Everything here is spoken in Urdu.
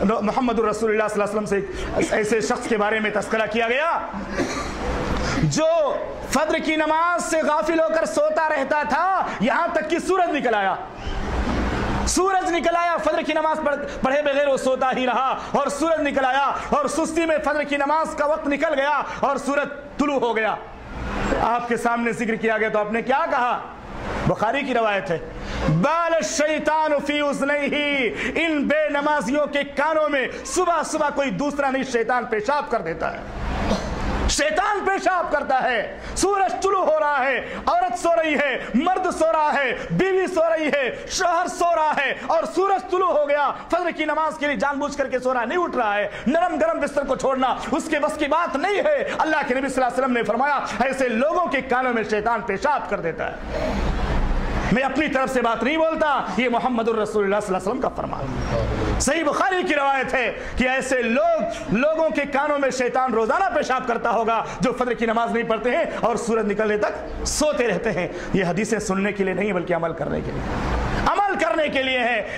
محمد الرسول اللہ صلی اللہ علیہ وسلم سے ایسے شخص کے بارے میں تذکرہ کیا گیا جو فجر کی نماز سے غافل ہو کر سوتا رہتا تھا، یہاں تک کہ سورج نکل آیا۔ سورج نکل آیا، فجر کی نماز پڑھے بغیر وہ سوتا ہی رہا۔ اور سورج نکل آیا، اور سستی میں فجر کی نماز کا وقت نکل گیا اور سورج طلوع ہو گیا۔ آپ کے سامنے ذکر کیا گیا تو آپ نے کیا کہا؟ بخاری کی روایت ہے۔ بال الشیطان فی اذنیہ، ان بے نمازیوں کے کانوں میں صبح صبح کوئی دوسرا نہیں شیطان پیشاب کر دیتا ہے۔ شیطان پیشاب کرتا ہے۔ سورج طلوع ہو رہا ہے، عورت سو رہی ہے، مرد سو رہا ہے، بیوی سو رہی ہے، شوہر سو رہا ہے اور سورج طلوع ہو گیا۔ فجر کی نماز کے لیے جان بوجھ کر کے سو رہا نہیں اٹھ رہا ہے۔ نرم گرم بستر کو چھوڑنا اس کے بس کی بات نہیں ہے۔ اللہ کے نبی صلی اللہ علیہ وسلم نے فرمایا، ایسے لوگوں کے کانوں میں شیطان پیشاب کر دیتا ہے۔ میں اپنی طرف سے بات نہیں بولتا، یہ محمد الرسول اللہ صلی اللہ علیہ وسلم کا فرمان صحیح بخاری کی روایت ہے کہ ایسے لوگ، لوگوں کے کانوں میں شیطان روزانہ پیشاب کرتا ہوگا جو فجر کی نماز نہیں پڑھتے ہیں اور سورج نکلنے تک سوتے رہتے ہیں۔ یہ حدیثیں سننے کے لیے نہیں، بلکہ عمل کرنے کے لیے۔ عمل کرنے کے لیے ہے۔